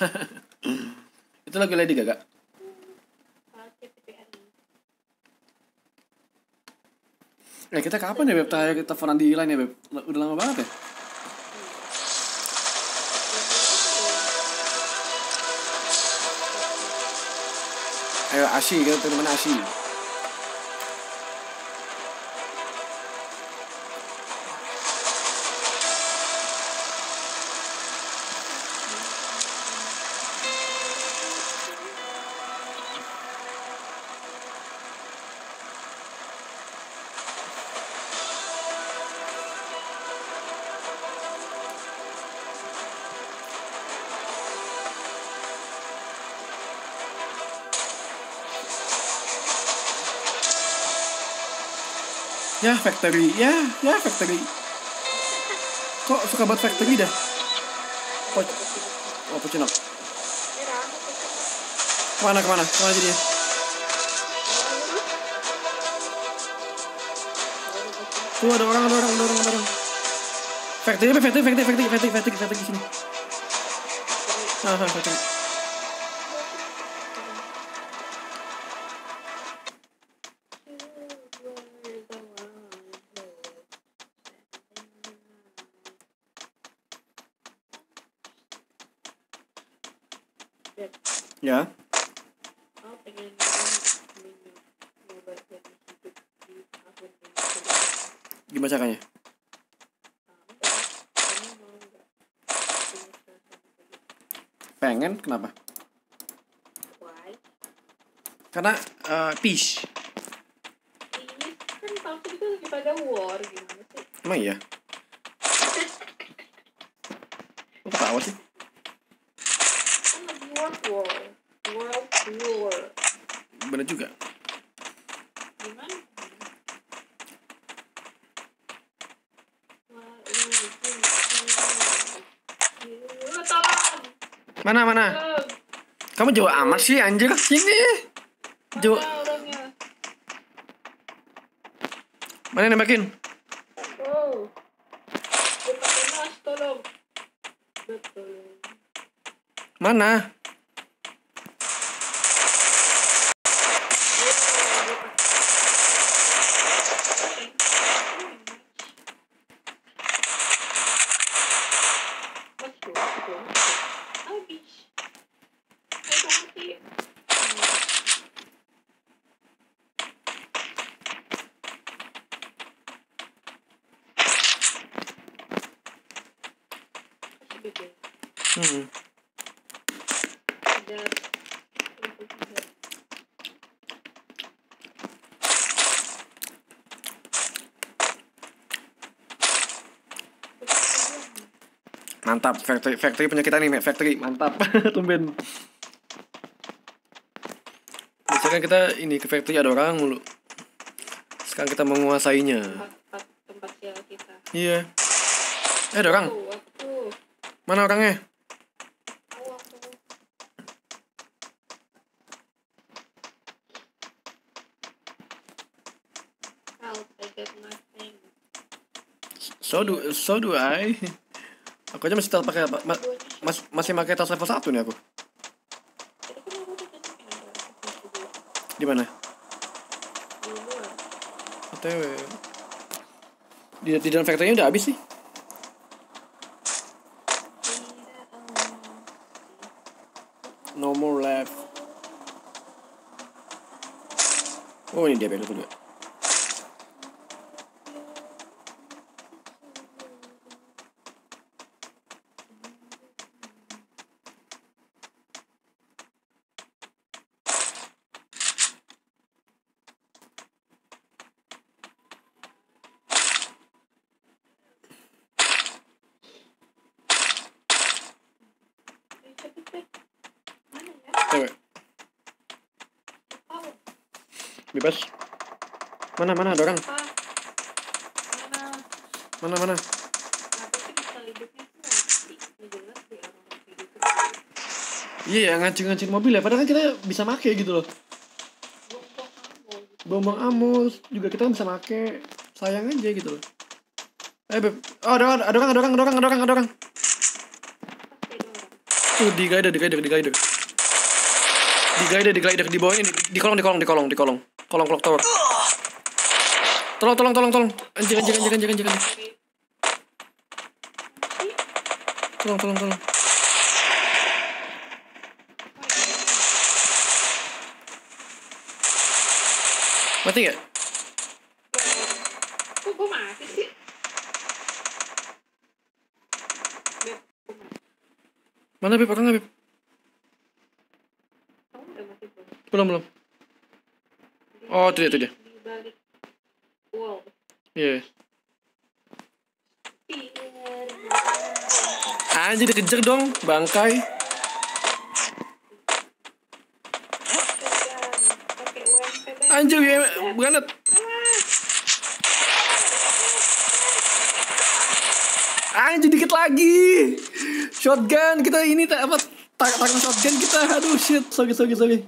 Itu lagi Lady Gaga. Eh kita kapan ya Beb? Terakhir kita teleponan di line ya Beb? Udah lama banget ya? Ayo Ashi, kita teman Ashi. Ya factory, ya, ya factory. Kok suka banget factory dah? Po oh, pecenok. Ke mana, ke mana? Ke mana jadinya? Tuh ada orang, ada orang, ada orang, ada orang. Factory, apa? factory, factory, factory, factory, factory, factory, sini. Ah, ah, Ya, gimana caranya? Pengen, kenapa? Karena uh, peace. kan kalau kita lagi pada war gimana sih? Emang iya? Kok ketawa sih? Kan lagi war war, world war. Bener juga. Mana, mana? Kamu jauh amat sih, anjir. Sini. Jauh. Mana? Mana nembakin? Oh. Mas, tolong. Betul. Hmm. Mantap, factory, factory punya kita nih, factory, mantap, tumben. Biasanya kita ini ke factory ada orang mulu. Sekarang kita menguasainya. tempat tempat kita. Iya. Eh, ada orang. Tuh, aku, Mana orangnya? So do, so do I. Aku aja masih tetap pakai mas, masih pakai tas level 1 nih aku. Di mana? Di, di dalam factory udah habis sih. No more left. Oh ini dia belok kedua. Eh, Cewek. Oh, Bebas. Mana mana ada orang? Mana? Mana. Iya ngancing-ngancing mobil ya. Padahal kan kita bisa make gitu loh. Bombong amus juga kita kan bisa make. Sayang aja gitu loh. Eh beb. Oh ada orang ada orang ada orang ada orang ada orang. Tuh di glider, di glider, di glider. Di bawah ini, di, di kolong, di kolong, di kolong, di kolong. Kolong clock tower. Tolong, tolong, tolong, tolong. Anjir, anjir, anjir, anjir, anjir. Tolong, tolong, tolong. Mati gak? Kok gue mati sih? Mana Beb? Orang nggak Beb? Kamu udah mati belum? Belum, Oh, itu dia, itu dia. Iya. Anjir dikejar dong, bangkai. Anjir, ya, granat. Anjir dikit lagi. Shotgun kita ini tak apa tak tak shotgun kita. Aduh shit, sorry sorry sorry.